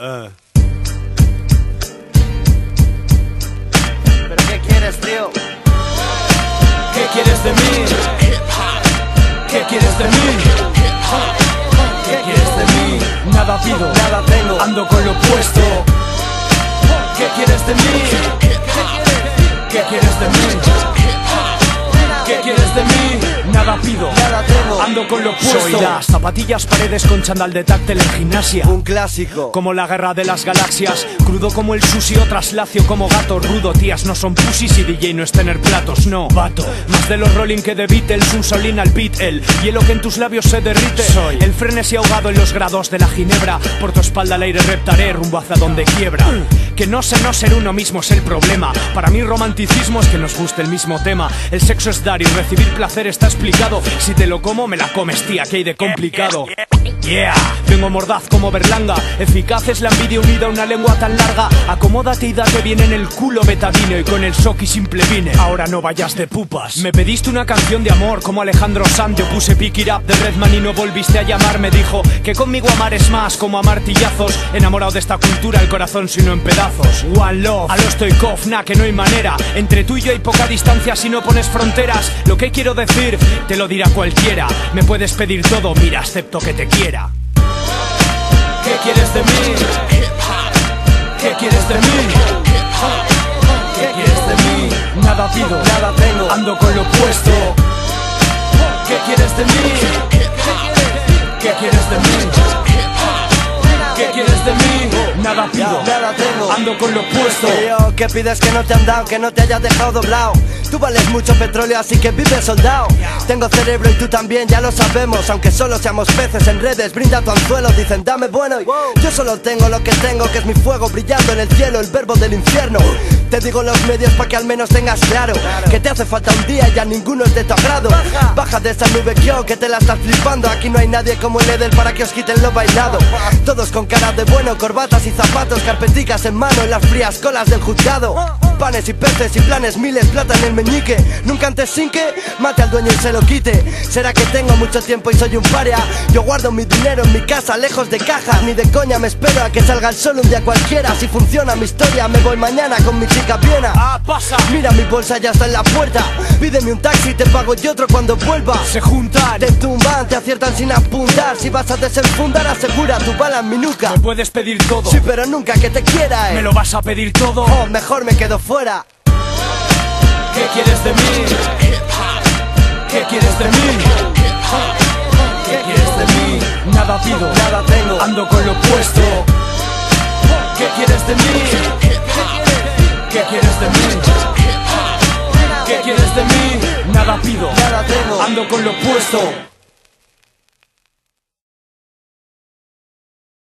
¿Pero qué quieres, tío? ¿Qué quieres de mí? ¿Qué quieres de mí? ¿Qué quieres de mí? Nada pido, Nada tengo. ando con lo opuesto. ¿Qué quieres de mí? ¿Qué quieres de mí? ¿Qué quieres de mí? Nada pido, Nada. Ando con lo opuesto. Soy las zapatillas paredes con chandal de táctil en gimnasia. Un clásico. Como la guerra de las galaxias, crudo como el sushi o traslacio como gato rudo. Tías no son pussies y DJ no es tener platos, no. Vato, más de los rolling que de Beatles, un solín al beat, el hielo que en tus labios se derrite. Soy el frenesí ahogado en los grados de la ginebra. Por tu espalda al aire reptaré rumbo hacia donde quiebra. Que no sé no ser uno mismo es el problema. Para mí romanticismo es que nos guste el mismo tema. El sexo es dar y recibir placer está explicado. Si te lo como, me la comes, tía, que hay de complicado. Yeah, vengo mordaz como Berlanga. Eficaz es la envidia unida a una lengua tan larga. Acomódate y date bien en el culo betadino y con el shock y simple vine. Ahora no vayas de pupas. Me pediste una canción de amor como Alejandro Sanz. Yo puse Pick It Up de Redman y no volviste a llamar. Me dijo que conmigo amar es más como a martillazos. Enamorado de esta cultura, el corazón sino en pedazos. One love, a lo estoy nah, que no hay manera. Entre tú y yo hay poca distancia si no pones fronteras. Lo que quiero decir, te lo dirá cualquiera. Me puedes pedir todo, mira, acepto que te quiera. ¿Qué quieres de mí? ¿Qué quieres de mí? ¿Qué quieres de mí? Nada pido, Nada tengo. Ando con lo opuesto. ¿Qué quieres de mí? ¿Qué quieres de mí? Nada pido, Nada tengo. ando con lo opuesto. Que yo, ¿qué pides que no te han dado? Que no te hayas dejado doblado. Tú vales mucho petróleo, así que vive soldado. Tengo cerebro y tú también, ya lo sabemos. Aunque solo seamos peces en redes, brinda tu anzuelo. Dicen, dame bueno. y Yo solo tengo lo que tengo, que es mi fuego brillando en el cielo, el verbo del infierno. Te digo los medios para que al menos tengas claro que te hace falta un día y ya ninguno es de tu agrado. Baja de esa nube que yo, que te la estás flipando. Aquí no hay nadie como el Edel para que os quiten lo bailado. Todos con cara de bueno, corbatas y zapatos, carpeticas en mano en las frías colas del juzgado. Panes y peces y planes, miles, plata en el meñique. Nunca antes sin que mate al dueño y se lo quite. Será que tengo mucho tiempo y soy un paria. Yo guardo mi dinero en mi casa, lejos de cajas. Ni de coña me espero a que salga el sol un día cualquiera. Si funciona mi historia, me voy mañana con mi chica Viena. Ah, pasa. Mira mi bolsa ya está en la puerta. Pídeme un taxi, te pago yo otro cuando vuelva. Se juntan. Te tumban, te aciertan sin apuntar. Si vas a desenfundar, asegura tu bala en mi nuca. Me puedes pedir todo. Sí, pero nunca que te quiera, eh. Me lo vas a pedir todo. Oh, mejor me quedo fuera. ¿Qué quieres de mí? ¿Qué quieres de mí? ¿Qué quieres de mí? Nada pido, Nada tengo. Ando con lo opuesto. ¿Qué quieres de mí? ¿Qué quieres de mí? nada pido. Nada tengo. Ando con lo opuesto.